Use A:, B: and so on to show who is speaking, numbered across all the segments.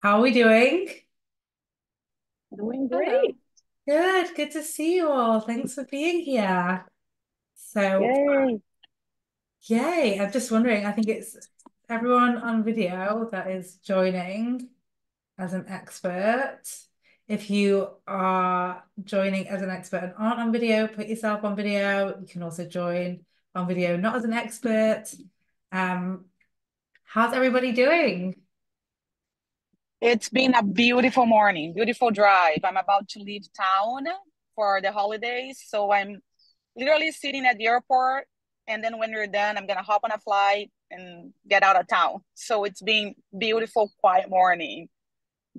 A: How are we doing?
B: Doing great.
A: Good, good to see you all. Thanks for being here. So,
B: Yay.
A: yay. I'm just wondering, I think it's everyone on video that is joining as an expert. If you are joining as an expert and aren't on video, put yourself on video. You can also join on video, not as an expert. Um, how's everybody doing?
B: It's been a beautiful morning, beautiful drive. I'm about to leave town for the holidays. So I'm literally sitting at the airport. And then when we're done, I'm going to hop on a flight and get out of town. So it's been beautiful, quiet morning.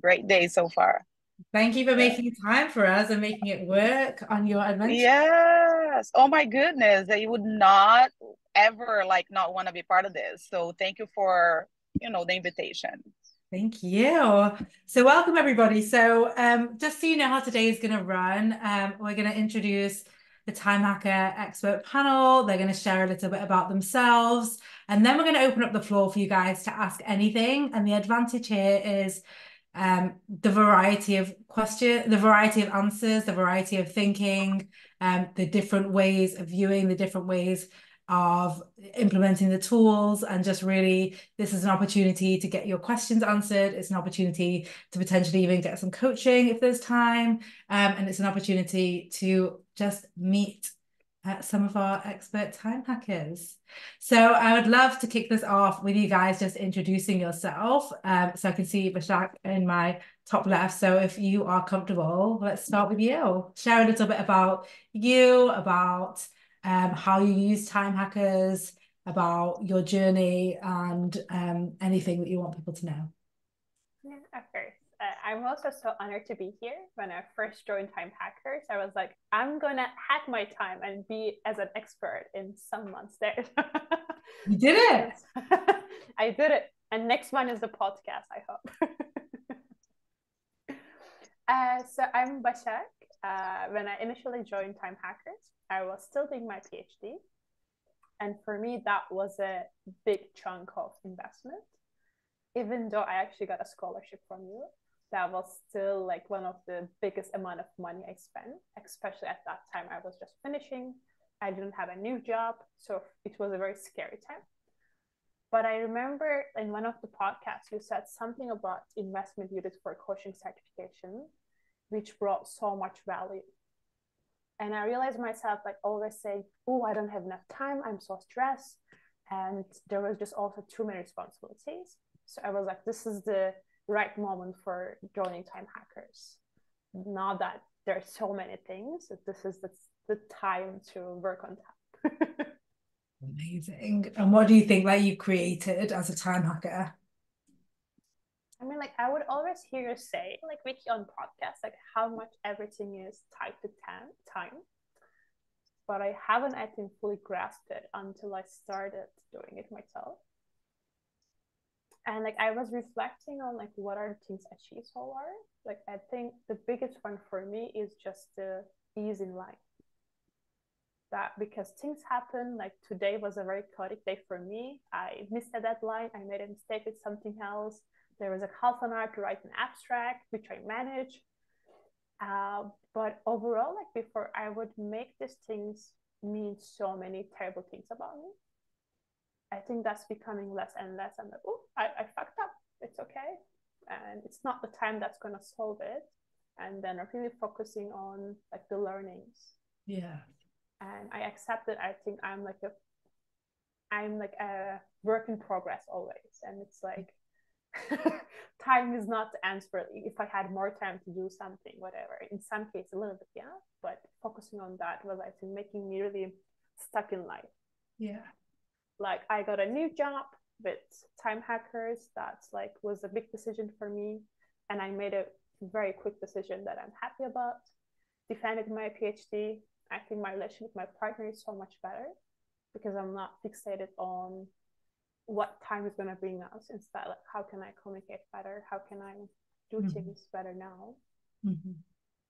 B: Great day so far.
A: Thank you for making time for us and making it work on your adventure.
B: Yes. Oh my goodness. That you would not ever like not want to be part of this. So thank you for, you know, the invitation.
A: Thank you. So welcome everybody. So um, just so you know how today is going to run, um, we're going to introduce the Time Hacker expert panel. They're going to share a little bit about themselves, and then we're going to open up the floor for you guys to ask anything. And the advantage here is um, the variety of question, the variety of answers, the variety of thinking, um, the different ways of viewing, the different ways of implementing the tools and just really this is an opportunity to get your questions answered. It's an opportunity to potentially even get some coaching if there's time. Um, and it's an opportunity to just meet uh, some of our expert time hackers. So I would love to kick this off with you guys just introducing yourself. Um, so I can see Başak in my top left. So if you are comfortable let's start with you. Share a little bit about you about um, how you use time hackers, about your journey, and um, anything that you want people to know.
C: Yeah, of course. Uh, I'm also so honored to be here. When I first joined Time Hackers, I was like, I'm gonna hack my time and be as an expert in some months there.
A: You did it.
C: I did it. And next one is the podcast, I hope. uh, so I'm Başak. Uh, when I initially joined Time Hackers, I was still doing my PhD. And for me, that was a big chunk of investment. Even though I actually got a scholarship from you, that was still like one of the biggest amount of money I spent, especially at that time. I was just finishing. I didn't have a new job. So it was a very scary time. But I remember in one of the podcasts, you said something about investment you did for coaching certification, which brought so much value and I realized myself like always saying, "Oh, I don't have enough time. I'm so stressed," and there was just also too many responsibilities. So I was like, "This is the right moment for joining Time Hackers." Now that there's so many things, this is the, the time to work on that.
A: Amazing. And what do you think that you created as a time hacker?
C: I mean, like I would always hear you say, like you on podcasts, like how much everything is tied to time, time. But I haven't, I think, fully grasped it until I started doing it myself. And like I was reflecting on like what are the things achieved so far. Like I think the biggest one for me is just the ease in life. That because things happen, like today was a very chaotic day for me. I missed a deadline. I made a mistake with something else there was a half an hour to write an abstract, which I manage. Uh, but overall, like before, I would make these things mean so many terrible things about me. I think that's becoming less and less. I'm like, oh, I, I fucked up. It's okay. And it's not the time that's going to solve it. And then I'm really focusing on like the learnings.
A: Yeah.
C: And I accept that I think I'm like a, I'm like a work in progress always. And it's like, time is not the answer. If I had more time to do something, whatever. In some cases, a little bit, yeah. But focusing on that was, I think, making me really stuck in life.
A: Yeah.
C: Like I got a new job with Time Hackers. That's like was a big decision for me, and I made a very quick decision that I'm happy about. Defended my PhD. I think my relationship with my partner is so much better because I'm not fixated on what time is going to bring us instead like how can i communicate better how can i do mm-hmm. things better now mm-hmm.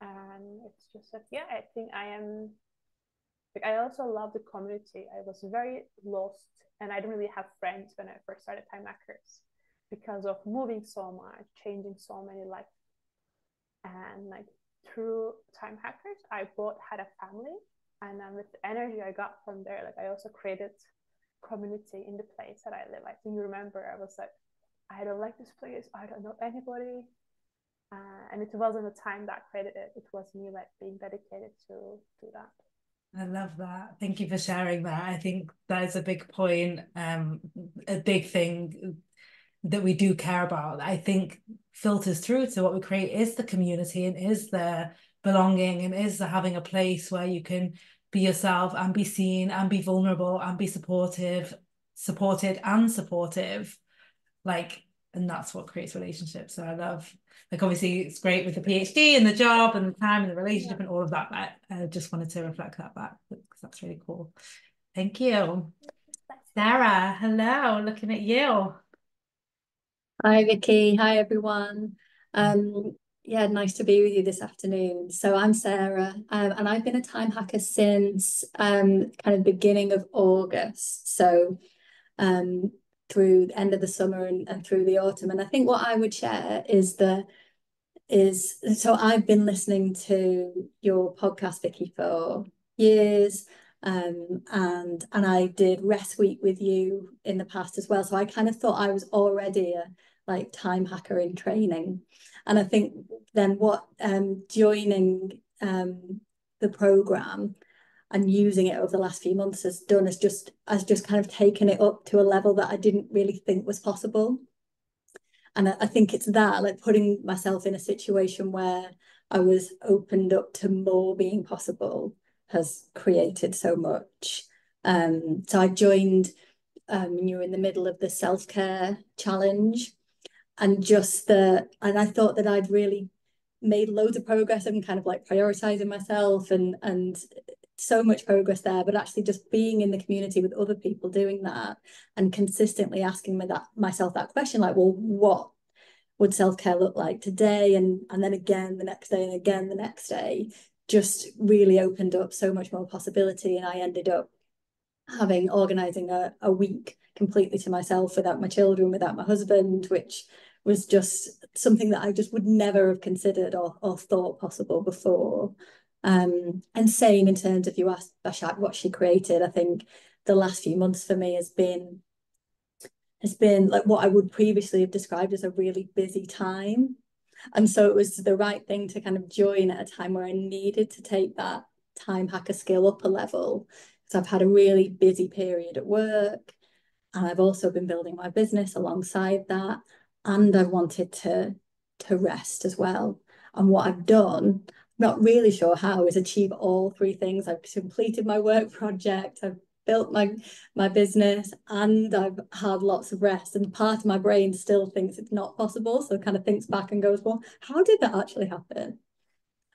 C: and it's just like yeah i think i am like i also love the community i was very lost and i didn't really have friends when i first started time hackers because of moving so much, changing so many life, and like through time hackers, I both had a family, and then with the energy I got from there, like I also created community in the place that I live. I think you remember I was like, I don't like this place. I don't know anybody. Uh, and it wasn't the time that created it. It was me like being dedicated to do that.
A: I love that. Thank you for sharing that. I think that is a big point, um, a big thing that we do care about. I think filters through to what we create is the community and is the belonging and is the having a place where you can be yourself and be seen and be vulnerable and be supportive, supported and supportive. Like, and that's what creates relationships. So I love like obviously it's great with the PhD and the job and the time and the relationship yeah. and all of that. But I just wanted to reflect that back because that's really cool. Thank you. Sarah, hello, looking at you.
D: Hi, Vikki. Hi, everyone. Um, yeah, nice to be with you this afternoon. So I'm Sarah, um, and I've been a time hacker since um, kind of beginning of August. So um, through the end of the summer and, and through the autumn. And I think what I would share is the is so I've been listening to your podcast, Vikki, for years. Um, and and I did rest week with you in the past as well. So I kind of thought I was already a like time hacker in training. And I think then what um, joining um, the program and using it over the last few months has done is just has just kind of taken it up to a level that I didn't really think was possible. And I, I think it's that, like putting myself in a situation where I was opened up to more being possible has created so much. Um, so I joined um, when you were in the middle of the self-care challenge and just the and I thought that I'd really made loads of progress and kind of like prioritizing myself and and so much progress there but actually just being in the community with other people doing that and consistently asking me that myself that question like well what would self-care look like today? And and then again the next day and again the next day just really opened up so much more possibility and I ended up having organizing a, a week completely to myself without my children without my husband which was just something that I just would never have considered or, or thought possible before. Um, and same in terms of you asked Başak what she created, I think the last few months for me has been has been like what I would previously have described as a really busy time. And so it was the right thing to kind of join at a time where I needed to take that time hacker skill up a level. So I've had a really busy period at work. And I've also been building my business alongside that and I wanted to to rest as well. And what I've done, not really sure how, is achieve all three things. I've completed my work project, I've built my my business, and I've had lots of rest. And part of my brain still thinks it's not possible, so kind of thinks back and goes, "Well, how did that actually happen?"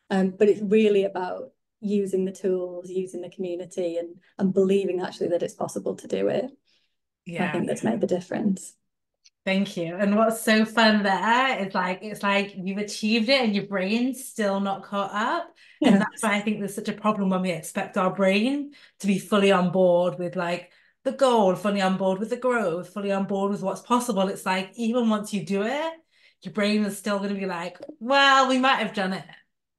D: Um, but it's really about using the tools, using the community, and and believing actually that it's possible to do it. Yeah, I think that's made the difference.
A: Thank you. And what's so fun there is like it's like you've achieved it and your brain's still not caught up. Yes. And that's why I think there's such a problem when we expect our brain to be fully on board with like the goal, fully on board with the growth, fully on board with what's possible. It's like even once you do it, your brain is still going to be like, well, we might have done it,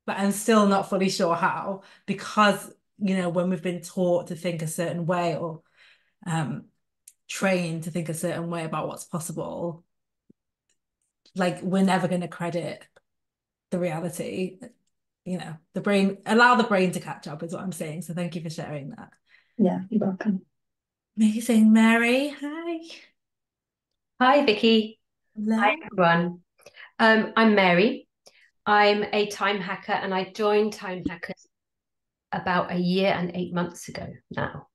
A: but I'm still not fully sure how because you know when we've been taught to think a certain way or um trained to think a certain way about what's possible. Like we're never going to credit the reality you know the brain allow the brain to catch up is what i'm saying. So thank you for sharing that.
D: Yeah you're welcome.
A: Amazing mary hi.
E: Hi vikki. Hello. hi everyone. Um, i'm mary. I'm a time hacker and i joined time hackers about a year and eight months ago now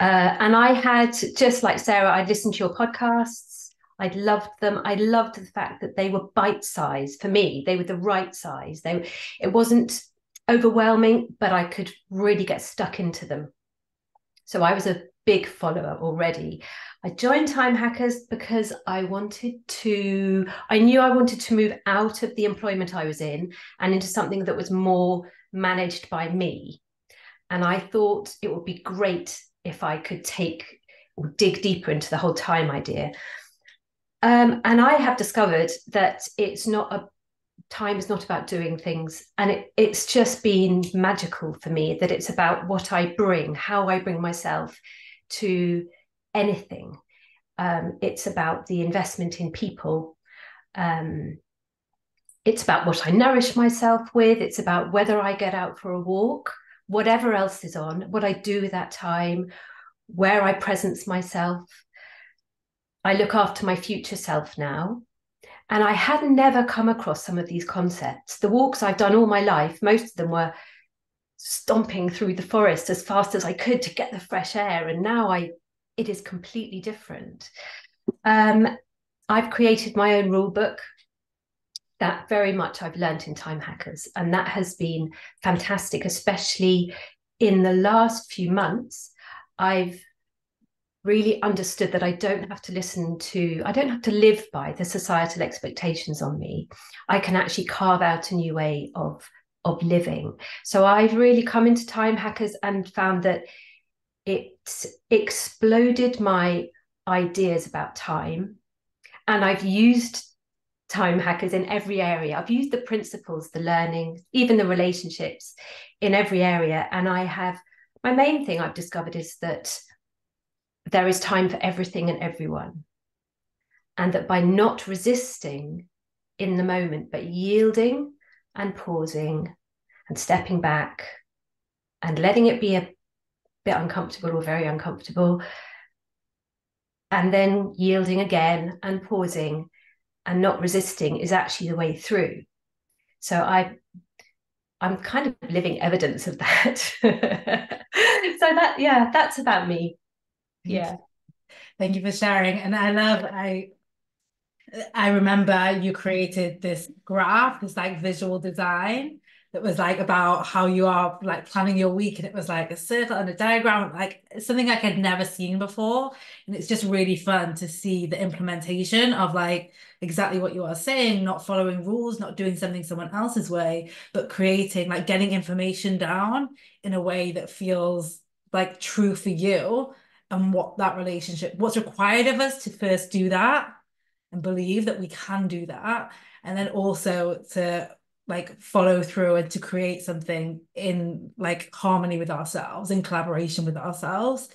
E: uh, and I had, just like Sarah, I'd listened to your podcasts. I loved them. I loved the fact that they were bite size for me. They were the right size. They, it wasn't overwhelming, but I could really get stuck into them. So I was a big follower already. I joined Time Hackers because I wanted to, I knew I wanted to move out of the employment I was in and into something that was more managed by me. And I thought it would be great if I could take or dig deeper into the whole time idea. Um, and I have discovered that it's not a time is not about doing things. And it, it's just been magical for me that it's about what i bring how i bring myself to anything. Um, it's about the investment in people. Um, it's about what i nourish myself with. It's about whether i get out for a walk whatever else is on what i do with that time where i presence myself i look after my future self now and I had never come across some of these concepts. The walks I've done all my life, most of them were stomping through the forest as fast as I could to get the fresh air. And now I it is completely different. Um, I've created my own rule book that very much I've learned in Time Hackers. And that has been fantastic, especially in the last few months. I've really understood that I don't have to listen to, I don't have to live by the societal expectations on me. I can actually carve out a new way of of living. So I've really come into Time Hackers and found that it exploded my ideas about time. And I've used time hackers in every area. I've used the principles, the learning, even the relationships in every area. And I have my main thing I've discovered is that there is time for everything and everyone. And that by not resisting in the moment, but yielding and pausing and stepping back and letting it be a bit uncomfortable or very uncomfortable, and then yielding again and pausing and not resisting is actually the way through. So I I'm kind of living evidence of that. so that yeah, that's about me yeah
A: thank you for sharing and i love i i remember you created this graph this like visual design that was like about how you are like planning your week and it was like a circle and a diagram like something like I'd never seen before and it's just really fun to see the implementation of like exactly what you are saying not following rules not doing something someone else's way but creating like getting information down in a way that feels like true for you and what that relationship, what's required of us to first do that and believe that we can do that. And then also to like follow through and to create something in like harmony with ourselves, in collaboration with ourselves.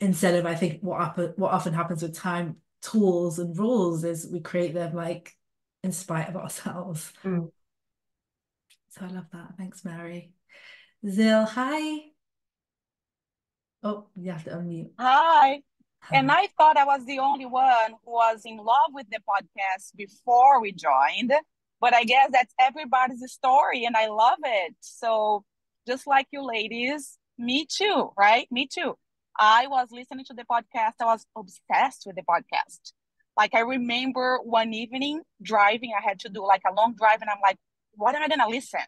A: Instead of, I think, what happen, what often happens with time tools and rules is we create them like in spite of ourselves. Mm. So I love that. Thanks, Mary. Zil, hi. Oh, you have to unmute.
B: Hi. And I thought I was the only one who was in love with the podcast before we joined. But I guess that's everybody's story, and I love it. So, just like you ladies, me too, right? Me too. I was listening to the podcast, I was obsessed with the podcast. Like, I remember one evening driving, I had to do like a long drive, and I'm like, what am I going to listen?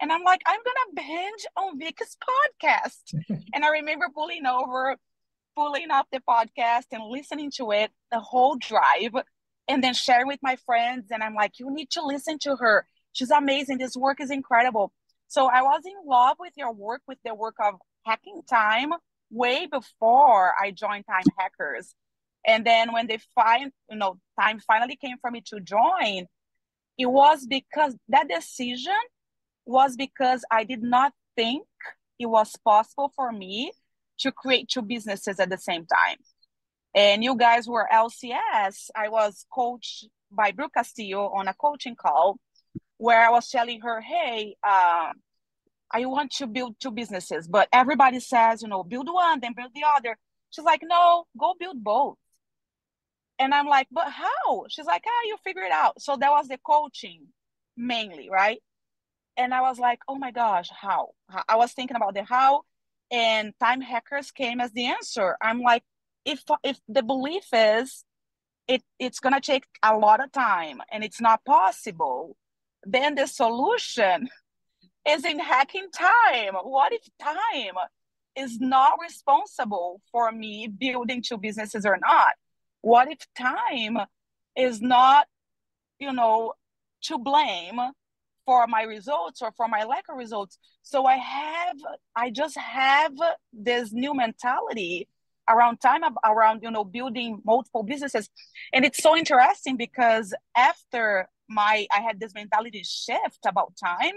B: And I'm like, I'm gonna binge on Vikki's podcast. and I remember pulling over, pulling up the podcast and listening to it the whole drive and then sharing with my friends. And I'm like, you need to listen to her. She's amazing. This work is incredible. So I was in love with your work, with the work of hacking time way before I joined Time Hackers. And then when they find, you know, time finally came for me to join, it was because that decision was because I did not think it was possible for me to create two businesses at the same time. And you guys were LCS. I was coached by Brooke Castillo on a coaching call where I was telling her, hey, uh, I want to build two businesses, but everybody says, you know, build one, then build the other. She's like, no, go build both. And I'm like, but how? She's like, ah, you figure it out. So that was the coaching mainly, right? and I was like, oh my gosh, how? I was thinking about the how, and time hackers came as the answer. I'm like, if if the belief is it it's gonna take a lot of time and it's not possible, then the solution is in hacking time. What if time is not responsible for me building two businesses or not? What if time is not, you know, to blame for my results or for my lack of results. So I have, I just have this new mentality around time around you know building multiple businesses. And it's so interesting because after my i had this mentality shift about time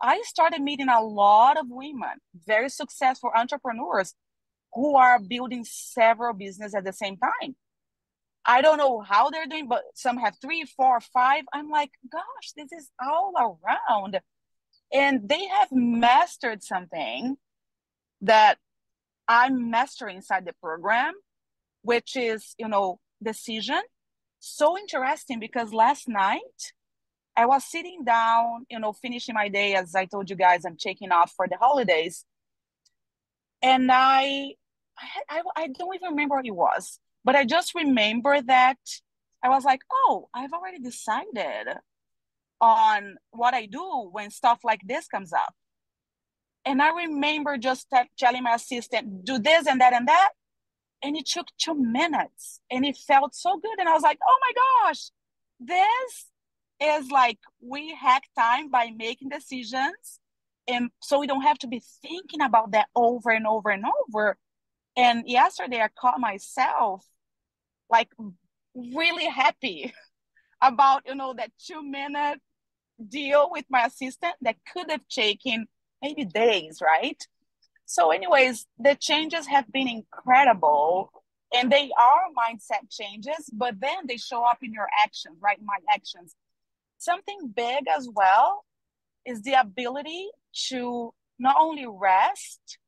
B: i started meeting a lot of women very successful entrepreneurs who are building several businesses at the same time. I don't know how they're doing but some have three four five. I'm like gosh this is all around. And they have mastered something that I'm mastering inside the program, which is, you know, decision. So interesting because last night I was sitting down, you know, finishing my day. As I told you guys, I'm checking off for the holidays. And I, I, I don't even remember what it was, but I just remember that I was like, oh, I've already decided on what I do when stuff like this comes up. And I remember just telling my assistant, do this and that and that. And it took two minutes and it felt so good. And I was like, oh my gosh, this is like we hack time by making decisions. And so we don't have to be thinking about that over and over and over. And yesterday I caught myself like really happy about, you know, that two minute deal with my assistant that could have taken maybe days, right? So, anyways, the changes have been incredible and they are mindset changes, but then they show up in your actions, right? My actions. Something big as well is the ability to not only rest,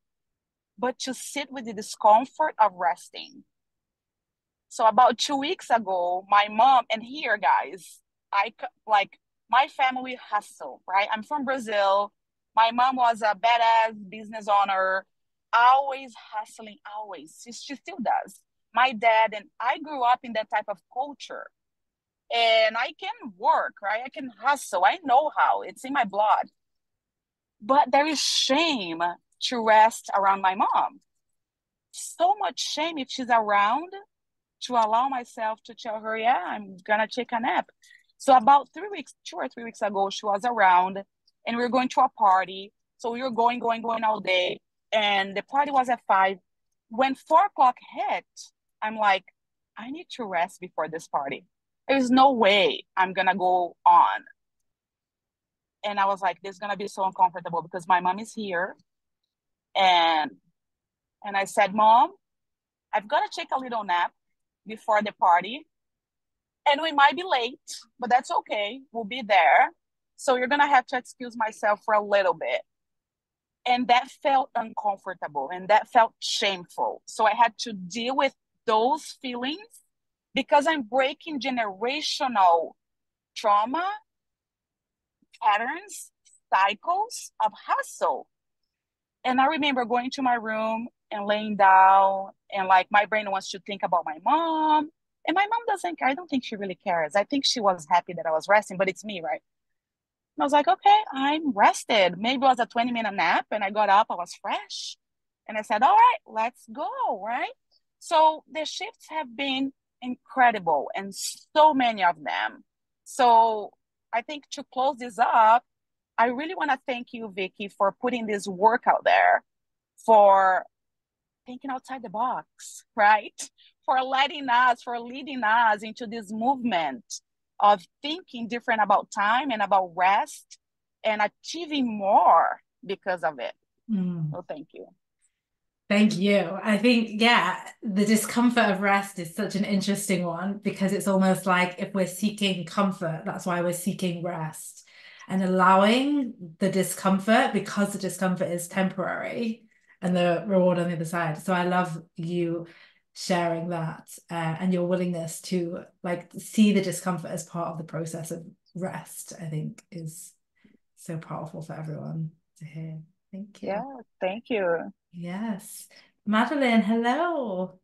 B: but to sit with the discomfort of resting. So about two weeks ago, my mom and here, guys, I like my family hustle, right? I'm from Brazil. My mom was a badass business owner, always hustling, always. She, she still does. My dad and I grew up in that type of culture. And I can work, right? I can hustle. I know how. It's in my blood. But there is shame to rest around my mom. So much shame if she's around to allow myself to tell her, yeah, I'm gonna take a nap. So about three weeks, two or three weeks ago, she was around and we were going to a party. So we were going, going, going all day. And the party was at five. When four o'clock hit, I'm like, I need to rest before this party. There's no way I'm gonna go on. And I was like, this is gonna be so uncomfortable because my mom is here. And and I said, Mom, I've got to take a little nap before the party. And we might be late, but that's okay. We'll be there. So you're going to have to excuse myself for a little bit. And that felt uncomfortable and that felt shameful. So I had to deal with those feelings because I'm breaking generational trauma patterns, cycles of hustle. And I remember going to my room and laying down, and like my brain wants to think about my mom. And my mom doesn't, care. I don't think she really cares. I think she was happy that I was resting, but it's me, right? I was like, okay, I'm rested. Maybe it was a 20 minute nap and I got up, I was fresh. And I said, all right, let's go, right? So the shifts have been incredible and so many of them. So I think to close this up, I really want to thank you, Vikki, for putting this work out there, for thinking outside the box, right? For letting us, for leading us into this movement of thinking different about time and about rest and achieving more because of it. Mm. So thank you.
A: Thank you. I think, yeah, the discomfort of rest is such an interesting one because it's almost like if we're seeking comfort, that's why we're seeking rest and allowing the discomfort because the discomfort is temporary and the reward on the other side. So I love you sharing that uh, and your willingness to like see the discomfort as part of the process of rest i think is so powerful for everyone to hear. Thank you.
B: Yeah thank you.
A: Yes. Madeline hello.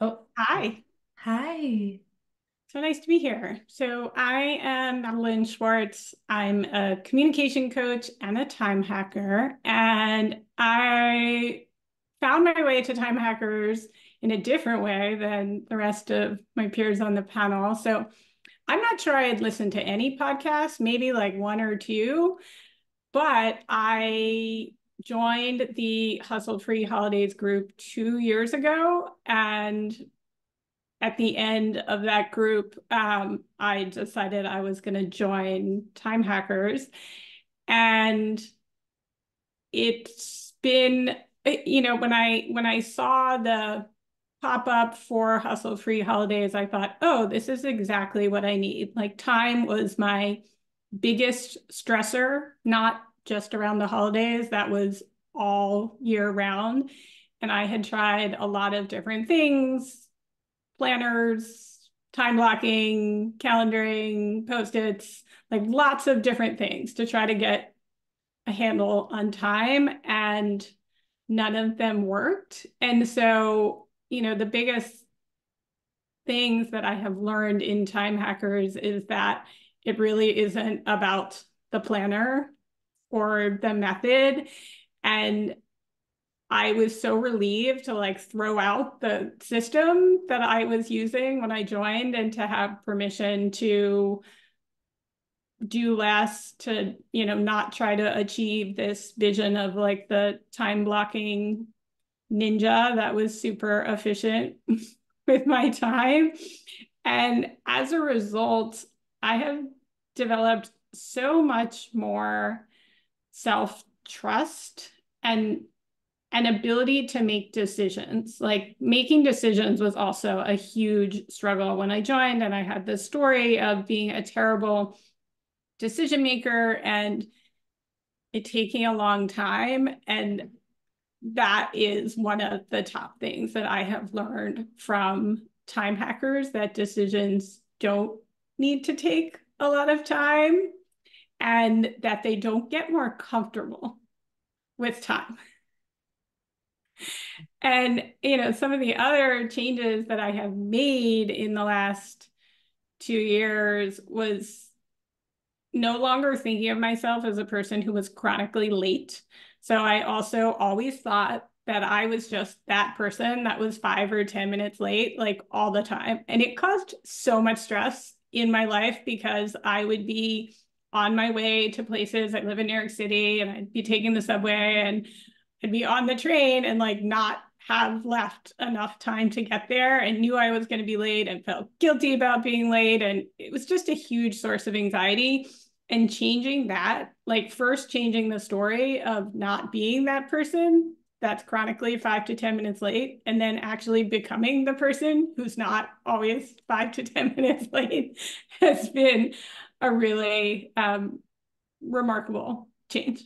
F: Oh. Hi.
A: Hi.
F: So nice to be here. So I am Madeline Schwartz. I'm a communication coach and a time hacker. And I found my way to time hackers in a different way than the rest of my peers on the panel. So I'm not sure I had listened to any podcasts, maybe like one or two, but I joined the Hustle Free Holidays group two years ago. And at the end of that group, um, I decided I was going to join Time Hackers. And it's been, you know, when I when I saw the pop up for Hustle Free Holidays, I thought, oh, this is exactly what I need. Like time was my biggest stressor, not just around the holidays, that was all year round. And I had tried a lot of different things planners, time blocking, calendaring, post its, like lots of different things to try to get a handle on time. And none of them worked. And so, you know, the biggest things that I have learned in Time Hackers is that it really isn't about the planner or the method. And I was so relieved to like throw out the system that I was using when I joined and to have permission to do less to you know not try to achieve this vision of like the time blocking ninja that was super efficient with my time and as a result i have developed so much more self trust and an ability to make decisions. Like making decisions was also a huge struggle when I joined, and I had this story of being a terrible decision maker and it taking a long time. And that is one of the top things that I have learned from time hackers that decisions don't need to take a lot of time and that they don't get more comfortable with time. And, you know, some of the other changes that I have made in the last two years was no longer thinking of myself as a person who was chronically late. So I also always thought that I was just that person that was five or 10 minutes late, like all the time. And it caused so much stress in my life because I would be on my way to places. I live in New York City and I'd be taking the subway and I'd be on the train and like not have left enough time to get there and knew I was going to be late and felt guilty about being late. And it was just a huge source of anxiety. And changing that, like first changing the story of not being that person that's chronically five to 10 minutes late, and then actually becoming the person who's not always five to 10 minutes late has been a really um, remarkable change.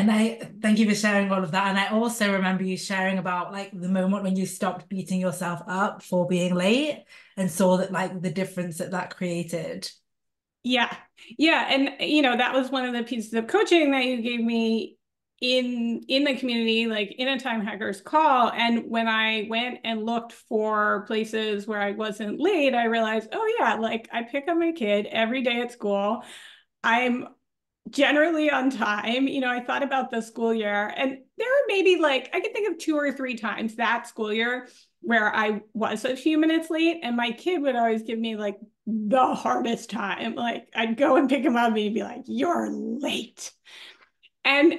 A: And I thank you for sharing all of that. And I also remember you sharing about like the moment when you stopped beating yourself up for being late and saw that like the difference that that created.
F: Yeah. Yeah. And, you know, that was one of the pieces of coaching that you gave me in in the community like in a time hackers call and when i went and looked for places where i wasn't late i realized oh yeah like i pick up my kid every day at school i'm generally on time. You know, I thought about the school year, and there were maybe like I could think of two or three times that school year where I was a few minutes late, and my kid would always give me like the hardest time. Like I'd go and pick him up, and he'd be like, "You're late," and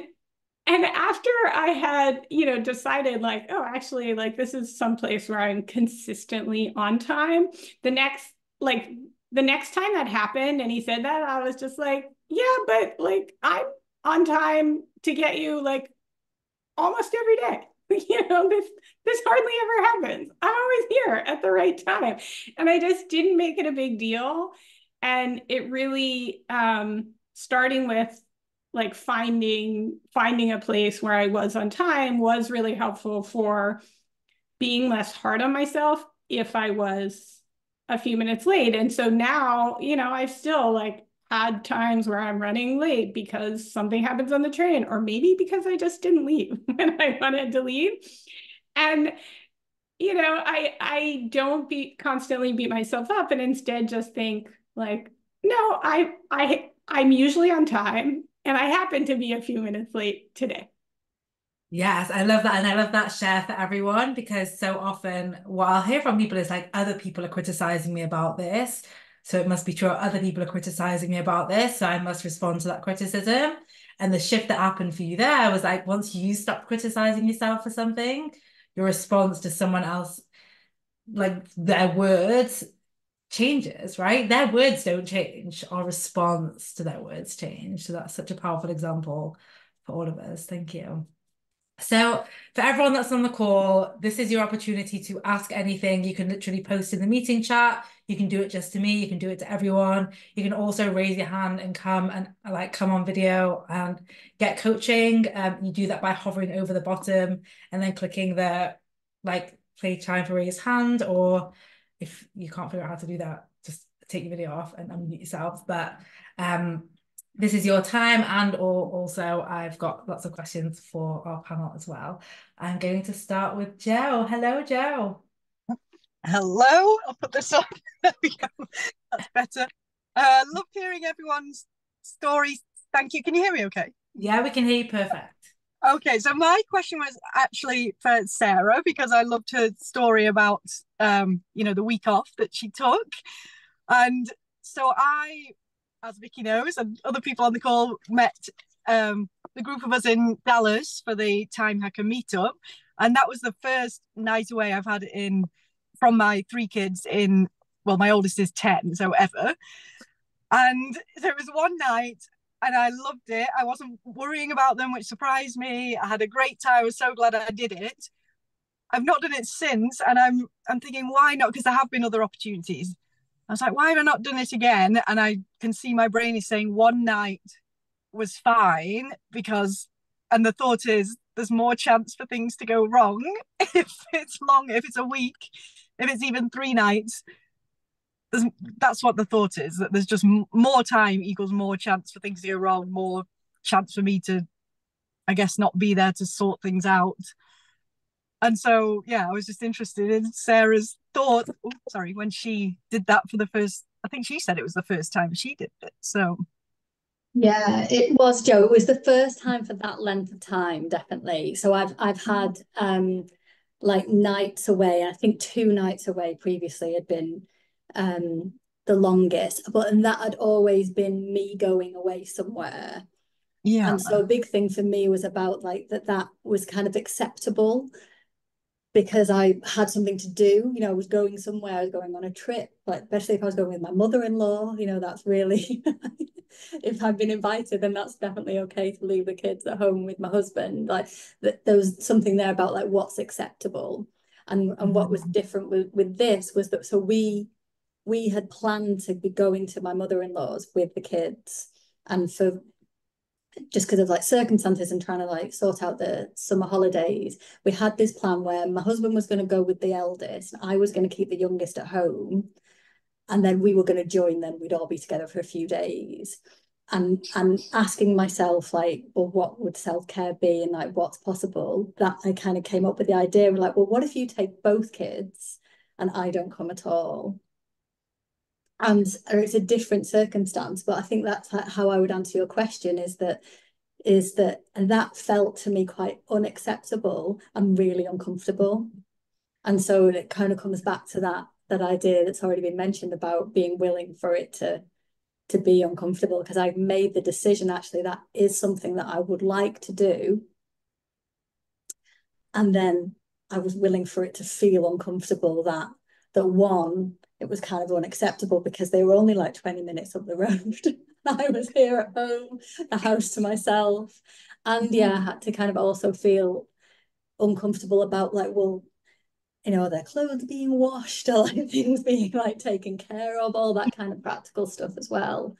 F: and after I had, you know, decided like, oh, actually, like this is some place where I'm consistently on time. The next, like the next time that happened, and he said that, I was just like, yeah, but like I'm on time to get you like almost every day. You know, this this hardly ever happens. I'm always here at the right time. And I just didn't make it a big deal. And it really um starting with like finding finding a place where I was on time was really helpful for being less hard on myself if I was a few minutes late. And so now, you know, I still like had times where I'm running late because something happens on the train, or maybe because I just didn't leave when I wanted to leave. And you know, I I don't be constantly beat myself up and instead just think like, no, I I I'm usually on time and I happen to be a few minutes late today.
A: Yes, I love that. And I love that share for everyone because so often what I'll hear from people is like, other people are criticizing me about this So it must be true other people are criticizing me about this. So I must respond to that criticism. And the shift that happened for you there was like once you stop criticizing yourself for something, your response to someone else, like their words, changes, right? Their words don't change, our response to their words change. So that's such a powerful example for all of us. Thank you. So for everyone that's on the call, this is your opportunity to ask anything. You can literally post in the meeting chat. You can do it just to me. You can do it to everyone. You can also raise your hand and come and like come on video and get coaching. Um, you do that by hovering over the bottom and then clicking the like play time for raise hand. Or if you can't figure out how to do that, just take your video off and unmute yourself. But um, this is your time and or also I've got lots of questions for our panel as well. I'm going to start with Jo. Hello, Jo.
G: Hello, I'll put this on. There we go. That's better. Uh, love hearing everyone's stories. Thank you. Can you hear me okay?
A: Yeah, we can hear you perfect.
G: Okay, so my question was actually for Sarah because I loved her story about um, you know, the week off that she took. And so I as Vikki knows, and other people on the call met um, the group of us in Dallas for the Time Hacker meetup, and that was the first night away I've had in from my three kids in. Well, my oldest is ten, so ever. And there was one night, and I loved it. I wasn't worrying about them, which surprised me. I had a great time. I was so glad I did it. I've not done it since, and I'm I'm thinking why not? Because there have been other opportunities. I was like, why have I not done it again? And I can see my brain is saying one night was fine because, and the thought is there's more chance for things to go wrong if it's long, if it's a week, if it's even three nights. That's what the thought is that there's just more time equals more chance for things to go wrong, more chance for me to, I guess, not be there to sort things out. And so yeah i was just interested in sarah's thought oh, sorry when she did that for the first i think she said it was the first time she did it so.
D: Yeah it was jo. It was the first time for that length of time definitely. So i've i've had um like nights away. I think two nights away previously had been um the longest but and that had always been me going away somewhere. Yeah. And so a big thing for me was about like that that was kind of acceptable because I had something to do. You know, I was going somewhere, I was going on a trip, like especially if I was going with my mother-in-law, you know, that's really if I've been invited, then that's definitely okay to leave the kids at home with my husband. Like th- there was something there about like what's acceptable. And and what was mm. different with, with this was that so we we had planned to be going to my mother-in-law's with the kids and for just because of like circumstances and trying to like sort out the summer holidays, we had this plan where my husband was going to go with the eldest, I was going to keep the youngest at home, and then we were going to join them. We'd all be together for a few days, and and asking myself like, well, what would self care be, and like what's possible? That I kind of came up with the idea of like, well, what if you take both kids, and I don't come at all? And it's a different circumstance but i think that's how i would answer your question is that is that and that felt to me quite unacceptable and really uncomfortable. And so it kind of comes back to that that idea that's already been mentioned about being willing for it to to be uncomfortable because I've made the decision actually that is something that I would like to do. And then I was willing for it to feel uncomfortable that that one it was kind of unacceptable because they were only like 20 minutes up the road. I was here at home, the house to myself. And yeah, I had to kind of also feel uncomfortable about like, well, you know, their clothes being washed or like things being like taken care of, all that kind of practical stuff as well.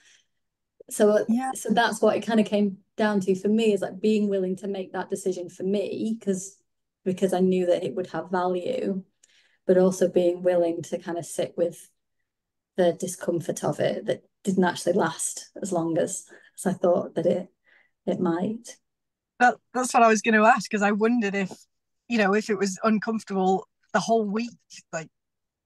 D: So uh, yeah. so that's what it kind of came down to for me is like being willing to make that decision for me because because I knew that it would have value but also being willing to kind of sit with the discomfort of it that didn't actually last as long as, as I thought that it it might.
G: That that's what I was going to ask because I wondered if you know if it was uncomfortable the whole week, like.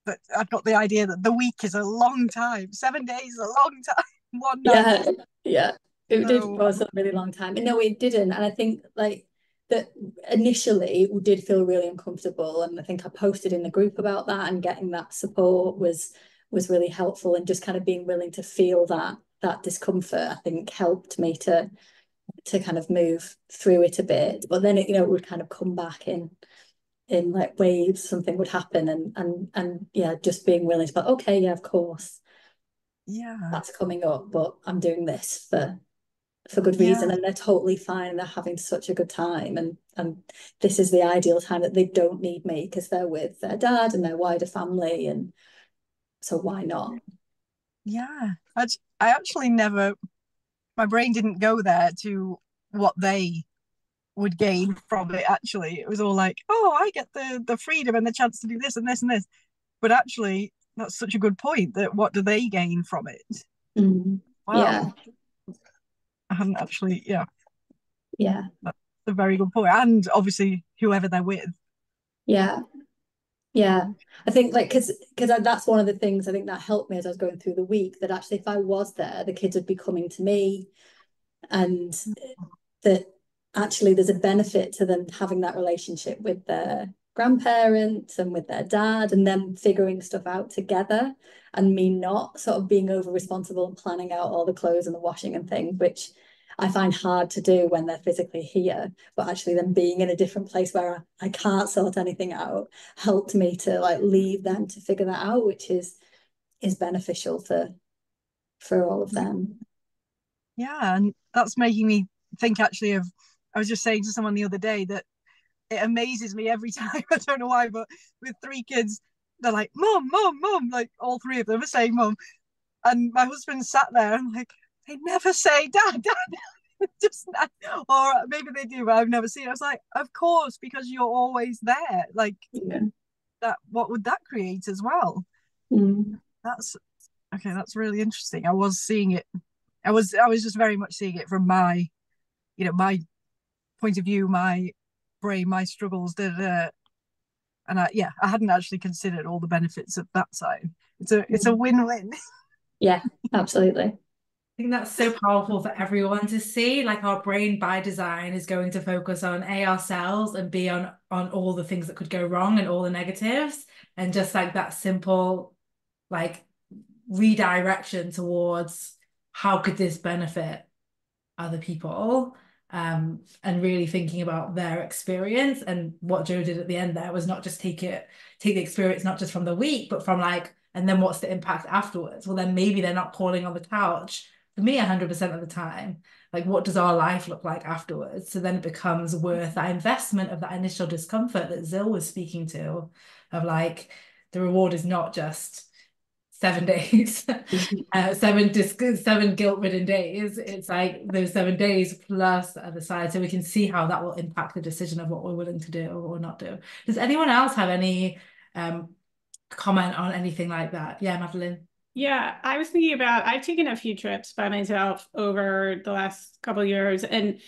G: But I've got the idea that the week is a long time. Seven days is a long time. One
D: night. Yeah, yeah. It so... did was a really long time. No, it didn't. And I think like that initially did feel really uncomfortable and i think i posted in the group about that and getting that support was was really helpful and just kind of being willing to feel that that discomfort I think helped me to to kind of move through it a bit. But then it you know it would kind of come back in in like waves something would happen and and and yeah just being willing to be okay yeah of course
G: yeah.
D: that's coming up but I'm doing this for for good reason yeah. and they're totally fine and they're having such a good time and and this is the ideal time that they don't need me because they're with their dad and their wider family and so why not
G: yeah I, I actually never my brain didn't go there to what they would gain from it actually it was all like oh i get the the freedom and the chance to do this and this and this but actually that's such a good point that what do they gain from it
D: mm. wow. yeah
G: I hadn't actually, yeah.
D: Yeah.
G: That's a very good point. And obviously, whoever they're with.
D: Yeah. Yeah. I think like because because that's one of the things I think that helped me as I was going through the week that actually if I was there, the kids would be coming to me and that actually there's a benefit to them having that relationship with their grandparents and with their dad and them figuring stuff out together and me not sort of being over responsible and planning out all the clothes and the washing and things which I find hard to do when they're physically here but actually them being in a different place where I, I can't sort anything out helped me to like leave them to figure that out which is is beneficial for for all of them
G: yeah and that's making me think actually of I was just saying to someone the other day that it amazes me every time. I don't know why, but with three kids, they're like, Mom, Mom, Mom, like all three of them are saying Mom. And my husband sat there and like, they never say Dad, Dad. Just or maybe they do, but I've never seen. It. I was like, of course, because you're always there. Like
D: yeah.
G: that. What would that create as well?
D: Mm.
G: That's okay. That's really interesting. I was seeing it. I was. I was just very much seeing it from my, you know, my point of view, my brain, my struggles, da, da, and I, yeah, I hadn't actually considered all the benefits of that side. It's a it's a mm. win-win.
D: Yeah, absolutely. I
A: think that's so powerful for everyone to see. Like our brain by design is going to focus on A ourselves and B on on all the things that could go wrong and all the negatives. And just like that simple like redirection towards how could this benefit other people um, and really thinking about their experience and what Jo did at the end there was not just take it take the experience not just from the week but from like and then what's the impact afterwards well then maybe they're not calling on the couch for me 100% of the time like what does our life look like afterwards so then it becomes worth that investment of that initial discomfort that Zil was speaking to of like the reward is not just seven days, uh, seven disc, seven guilt-ridden days. It's like those seven days plus the other side, so we can see how that will impact the decision of what we're willing to do or not do. Does anyone else have any um, comment on anything like that? Yeah, Madeline.
F: Yeah, I was thinking about. I've taken a few trips by myself over the last couple years, and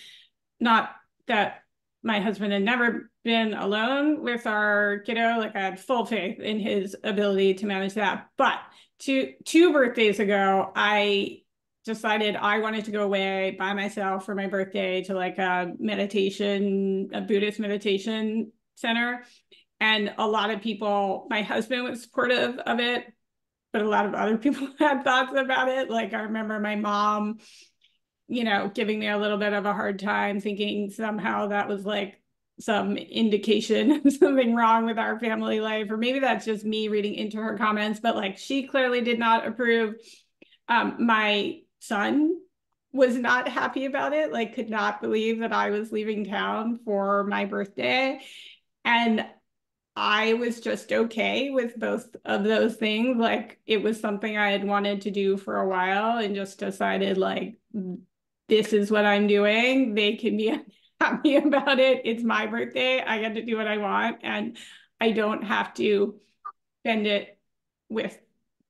F: not that my husband had never been alone with our kiddo. Like I had full faith in his ability to manage that. But two two birthdays ago, I decided I wanted to go away by myself for my birthday to like a meditation, a Buddhist meditation center. And a lot of people, my husband was supportive of it, but a lot of other people had thoughts about it. Like I remember my mom you know, giving me a little bit of a hard time, thinking somehow that was like some indication of something wrong with our family life, or maybe that's just me reading into her comments, but like she clearly did not approve. Um, my son was not happy about it, like could not believe that I was leaving town for my birthday. And I was just okay with both of those things. Like it was something I had wanted to do for a while and just decided like this is what I'm doing. They can be happy about it. It's my birthday. I get to do what I want and I don't have to spend it with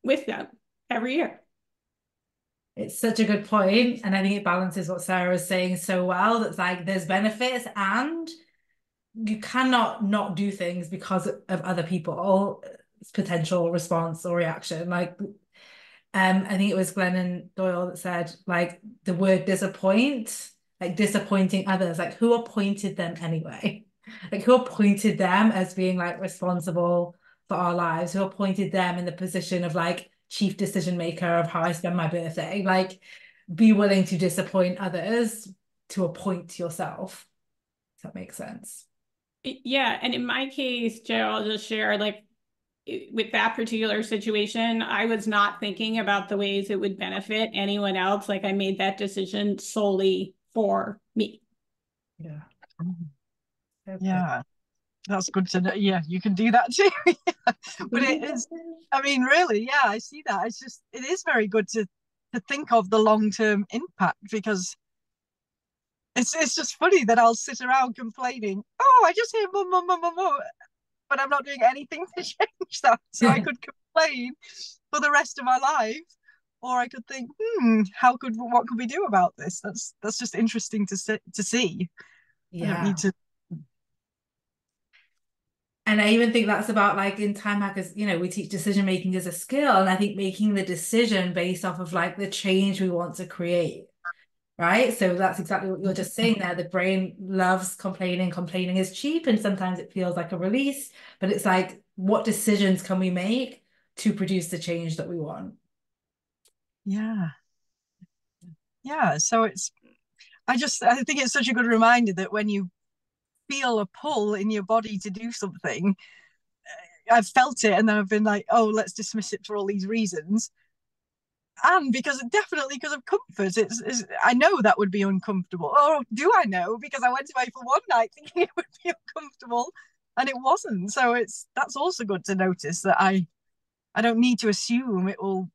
F: with them every year.
A: It's such a good point, and I think it balances what Sarah was saying so well. That's like there's benefits, and you cannot not do things because of other people potential response or reaction. Like um, I think it was Glennon Doyle that said like the word disappoint, like disappointing others, like who appointed them anyway? Like who appointed them as being like responsible for our lives? Who appointed them in the position of like chief decision maker of how I spend my birthday. Like, be willing to disappoint others to appoint yourself. Does that makes sense?
F: Yeah. And in my case, Jo, I'll just share like with that particular situation, I was not thinking about the ways it would benefit anyone else. Like I made that decision solely for me.
A: Yeah. Mm-hmm.
G: Okay. Yeah. That's good to know. Yeah, you can do that too. but it is, I mean, really, yeah, I see that. It's just, it is very good to to think of the long term impact because it's it's just funny that I'll sit around complaining. Oh, I just hear mum, mum, mum, mum, mum, but I'm not doing anything to change that. So I could complain for the rest of my life, or I could think, hmm, how could what could we do about this? That's that's just interesting to see. To see.
A: Yeah. I don't need to and I even think that's about like in time hackers, you know, we teach decision making as a skill. And I think making the decision based off of like the change we want to create. Right. So that's exactly what you're just saying there. The brain loves complaining. Complaining is cheap. And sometimes it feels like a release, but it's like, what decisions can we make to produce the change that we want?
G: Yeah. Yeah. So it's, I just, I think it's such a good reminder that when you feel a pull in your body to do something uh, I've felt it and then I've been like, oh, let's dismiss it for all these reasons. And because definitely because of comfort, it's, it's I know that would be uncomfortable. Or do I know? Because I went away for one night thinking it would be uncomfortable and it wasn't. So it's that's also good to notice that I I don't need to assume it will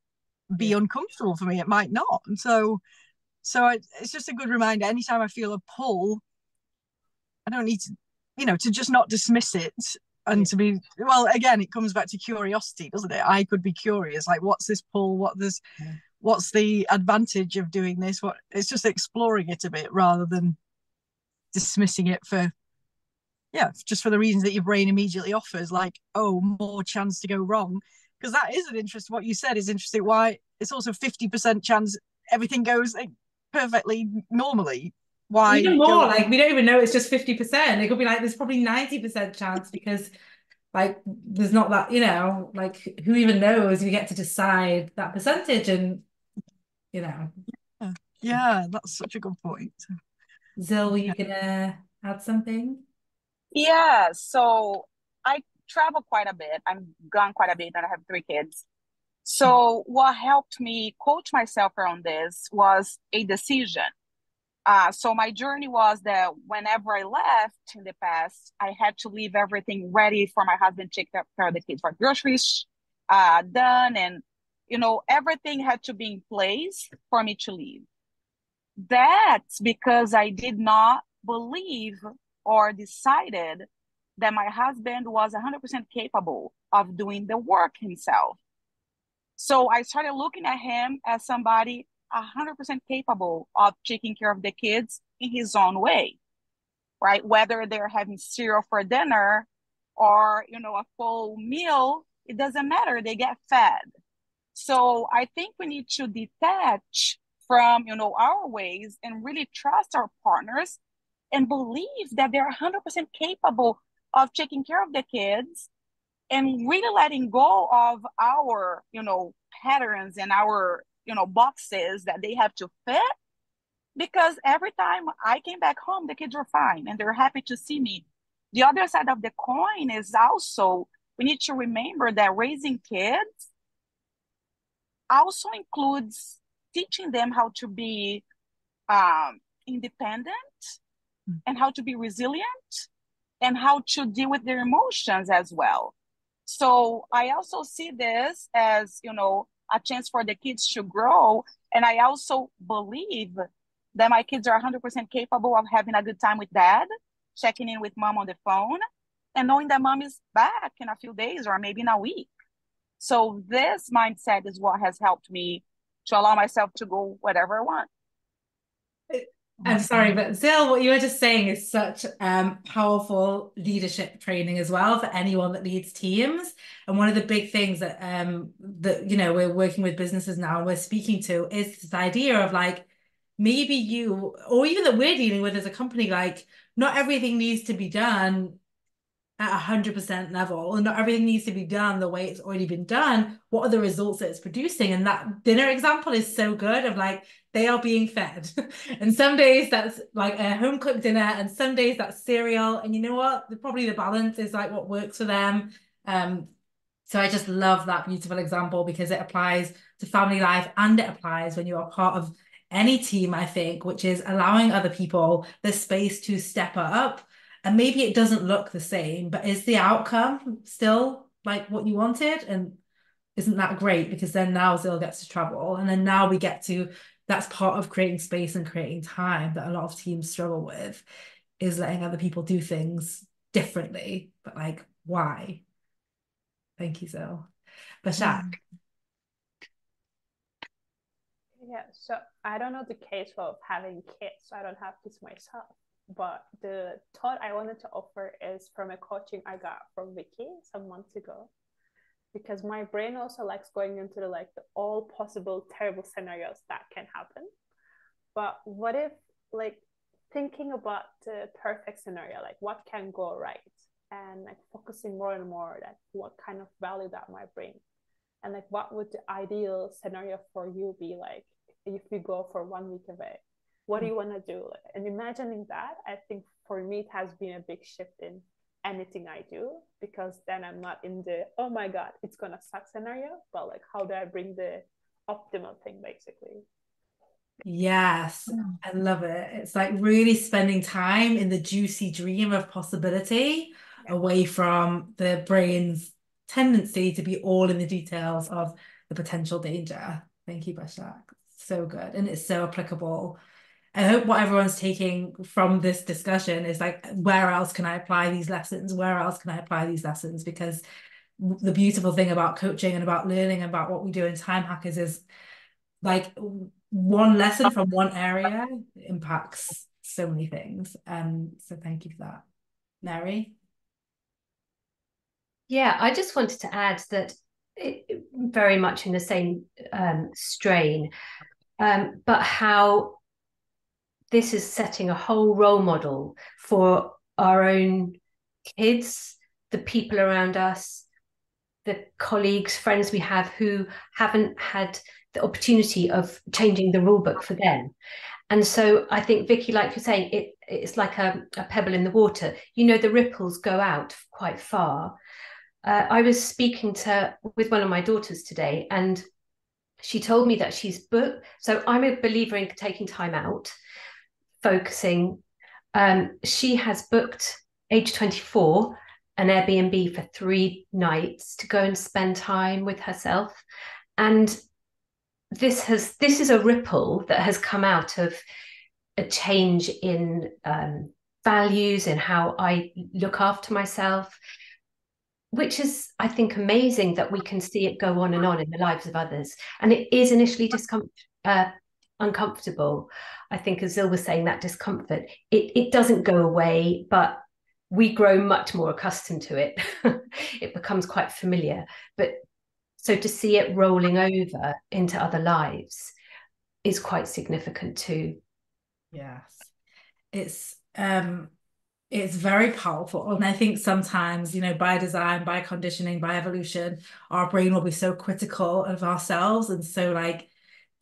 G: be uncomfortable for me. It might not. And so so I, it's just a good reminder. Anytime I feel a pull, I don't need to, you know, to just not dismiss it and to be well again it comes back to curiosity doesn't it? I could be curious like what's this pull? What this yeah. what's the advantage of doing this? What it's just exploring it a bit rather than dismissing it for yeah just for the reasons that your brain immediately offers like oh more chance to go wrong. Because that is an interest what you said is interesting. Why it's also 50% chance everything goes like, perfectly normally why
A: even more go- like we don't even know it's just 50% it could be like there's probably 90% chance because like there's not that you know like who even knows? You get to decide that percentage and you know.
G: Yeah, yeah that's such a good point.
A: Zil were you gonna add something?
B: Yeah so I travel quite a bit. I'm gone quite a bit and I have three kids. So what helped me coach myself around this was a decision uh, so my journey was that whenever I left in the past, I had to leave everything ready for my husband to take care of the kids for groceries uh, done, and you know everything had to be in place for me to leave. That's because I did not believe or decided that my husband was 100% capable of doing the work himself. So I started looking at him as somebody 100% capable of taking care of the kids in his own way, right? Whether they're having cereal for dinner or, you know, a full meal, it doesn't matter. They get fed. So I think we need to detach from, you know, our ways and really trust our partners and believe that they're 100% capable of taking care of the kids and really letting go of our, you know, patterns and our you know boxes that they have to fit because every time I came back home, the kids were fine and they're happy to see me. The other side of the coin is also we need to remember that raising kids also includes teaching them how to be um, independent mm. and how to be resilient and how to deal with their emotions as well. So I also see this as, you know, a chance for the kids to grow. And I also believe that my kids are 100% capable of having a good time with dad, checking in with mom on the phone, and knowing that mom is back in a few days or maybe in a week. So this mindset is what has helped me to allow myself to go whatever I want.
A: I'm sorry, but Zil, what you were just saying is such um, powerful leadership training as well for anyone that leads teams. And one of the big things that um, that you know we're working with businesses now and we're speaking to is this idea of like maybe you or even that we're dealing with as a company, like not everything needs to be done at 100% level. And not everything needs to be done the way it's already been done. What are the results that it's producing? And that dinner example is so good of like they are being fed. And some days that's like a home cooked dinner and some days that's cereal. And you know what? Probably the balance is like what works for them. Um so I just love that beautiful example because it applies to family life and it applies when you are part of any team, I think, which is allowing other people the space to step up and maybe it doesn't look the same, but is the outcome still like what you wanted? And isn't that great? Because then now Zil gets to travel, and then now we get to that's part of creating space and creating time that a lot of teams struggle with is letting other people do things differently. But like, why? Thank you, Zil. Başak. Mm.
C: Yeah, so I don't know the case of having kids. So I don't have kids myself but the thought I wanted to offer is from a coaching I got from Vikki some months ago. Because my brain also likes going into the like the all possible terrible scenarios that can happen. But what if like thinking about the perfect scenario, like what can go right? And like focusing more and more like what kind of value that might bring. And like what would the ideal scenario for you be like if you go for one week away? What do mm. you want to do? And imagining that i think for me it has been a big shift in anything i do because then i'm not in the oh my god it's gonna suck scenario but like how do i bring the optimal thing basically?
A: Yes i mm. love it. It's like really spending time in the juicy dream of possibility yeah. away from the brain's tendency to be all in the details of the potential danger. Thank you Başak so good and it's so applicable I hope what everyone's taking from this discussion is like, where else can I apply these lessons? Where else can I apply these lessons? Because the beautiful thing about coaching and about learning about what we do in time hackers is like one lesson from one area impacts so many things. Um, so thank you for that. Mary?
E: Yeah, I just wanted to add that it, very much in the same um, strain, um, but how this is setting a whole role model for our own kids, the people around us, the colleagues, friends we have who haven't had the opportunity of changing the rule book for them. And so I think, Vikki, like you're saying, it, it's like a, a pebble in the water. You know, the ripples go out quite far. Uh, I was speaking to with one of my daughters today, and she told me that she's booked. So I'm a believer in taking time out focusing. Um, she has booked age 24 an Airbnb for three nights to go and spend time with herself. And this has this is a ripple that has come out of a change in um, values and how I look after myself, which is, I think, amazing that we can see it go on and on in the lives of others. And it is initially discomfort, uh, uncomfortable. I think, as Zil was saying, that discomfort, it, it doesn't go away, but we grow much more accustomed to it. it becomes quite familiar. But so to see it rolling over into other lives is quite significant too.
A: Yes. It's um it's very powerful. And I think sometimes, you know, by design, by conditioning, by evolution, our brain will be so critical of ourselves and so like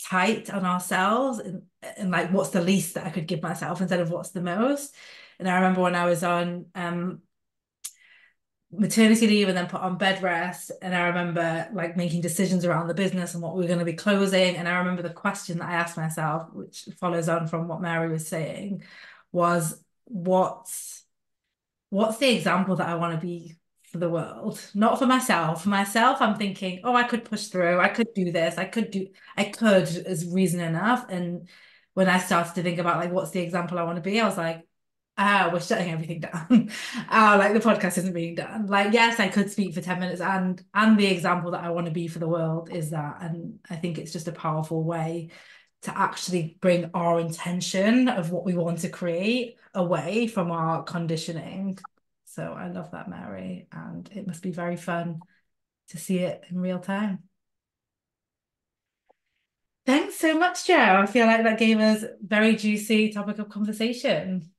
A: tight on ourselves and, and like what's the least that I could give myself instead of what's the most. And I remember when I was on um maternity leave and then put on bed rest and I remember like making decisions around the business and what we are going to be closing and I remember the question that I asked myself which follows on from what Mary was saying was what's what's the example that I want to be for the world, not for myself. For myself, I'm thinking, oh, I could push through. I could do this. I could do, I could is reason enough. And when I started to think about like, what's the example I want to be, I was like, ah, we're shutting everything down. ah, like the podcast isn't being done. Like, yes, I could speak for 10 minutes and, and the example that I want to be for the world is that. And I think it's just a powerful way to actually bring our intention of what we want to create away from our conditioning so I love that, Mary, and it must be very fun to see it in real time. Thanks so much, Jo. I feel like that gave us very juicy topic of conversation.